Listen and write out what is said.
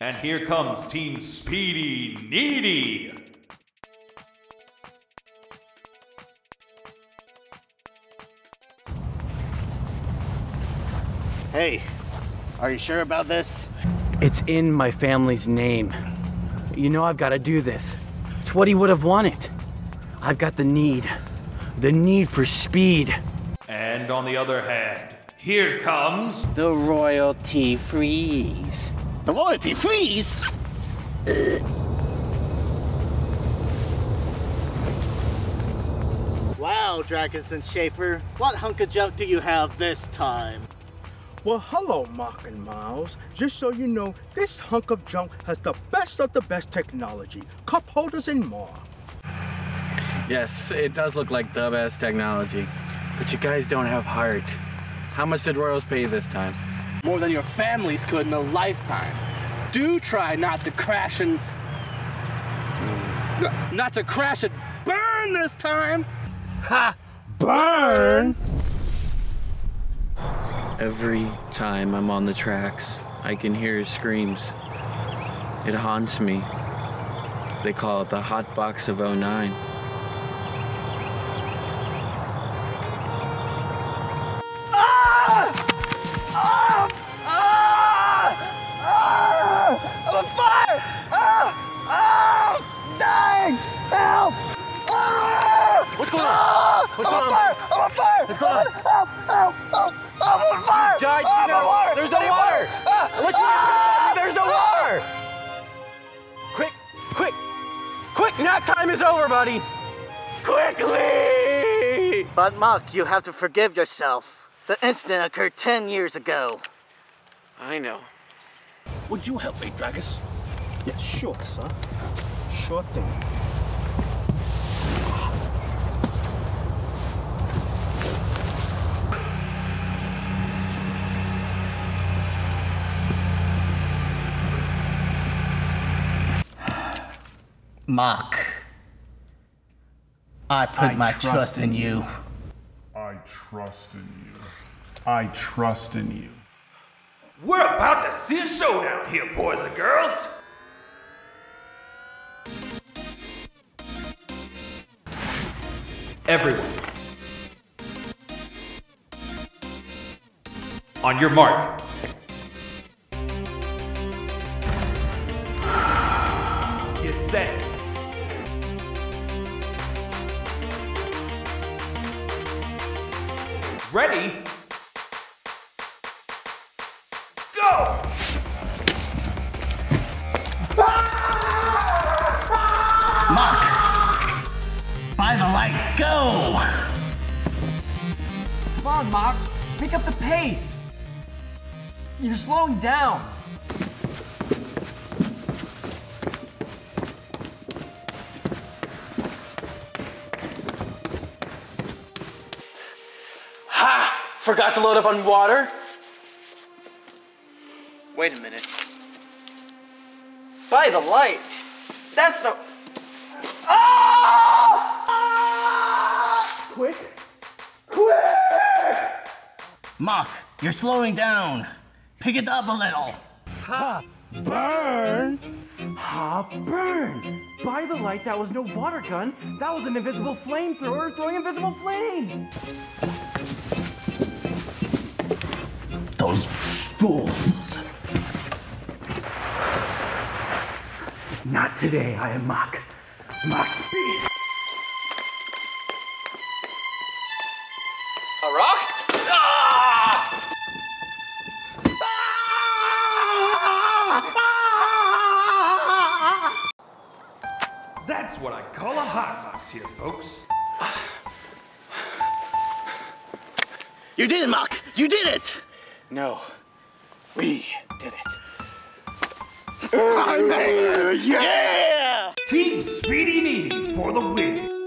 And here comes Team Speedy Needy. Hey, are you sure about this? It's in my family's name. You know I've got to do this. It's what he would have wanted. I've got the need. The need for speed. And on the other hand, here comes The Royalty-Friez. The loyalty freeze? wow, Dragonson Schaefer, what hunk of junk do you have this time? Well, hello, Mach and Miles. Just so you know, this hunk of junk has the best of the best technology, cup holders and more. Yes, it does look like the best technology. But you guys don't have heart. How much did Royals pay this time? More than your families could in a lifetime. Do try not to crash and. Not to crash and burn this time! Ha! Burn! Every time I'm on the tracks, I can hear his screams. It haunts me. They call it the hot box of 09. Help! Ah! What's going on? Ah! What's I'm going on on? fire! I'm on fire! What's going on? Help! Help! Help! I'm on fire! died. Ah, I'm No, on water! there's no water. Ah! Unless you Ah! there's no water! Quick, quick, quick! Nap time is over, buddy! Quickly! But Mach, you have to forgive yourself. The incident occurred 10 years ago. I know. Would you help me, Dragus? Yeah, sure, sir. Sure thing. Mach. I put I my trust trust, in in you. I trust in you. I trust in you. We're about to see a showdown here, boys and girls. Everyone. On your mark. Ready? Go! Mach! By the light, go! Come on, Mach. Pick up the pace. You're slowing down. Forgot to load up on water? Wait a minute. By the light? That's no. Ah! Quick! Quick! Mach, you're slowing down. Pick it up a little. Ha! Burn! Ah, burn! By the light, that was no water gun. That was an invisible flamethrower throwing invisible flames. Those fools. Not today, I am Mach. Mach speed. A rock? Ah! That's what I call a hot box here, folks. You did it, Mach! You did it! No. We did it. I made it! Yeah! Team Speedy Needy for the win.